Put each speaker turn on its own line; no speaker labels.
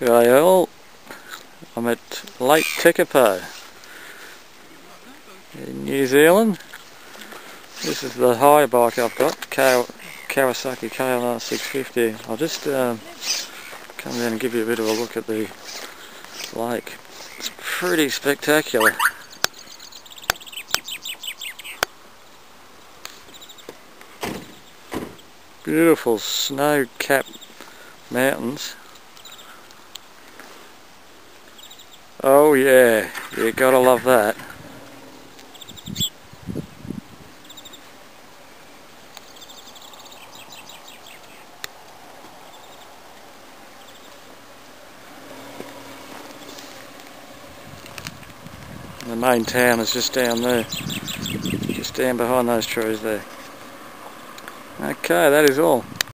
G'day all, I'm at Lake Tekapo in New Zealand. This is the high bike I've got, Kawasaki KLR 650. I'll just um, come down and give you a bit of a look at the lake. It's pretty spectacular. Beautiful snow-capped mountains. Oh yeah, you gotta love that. The main town is just down there, just down behind those trees there. Okay, that is all.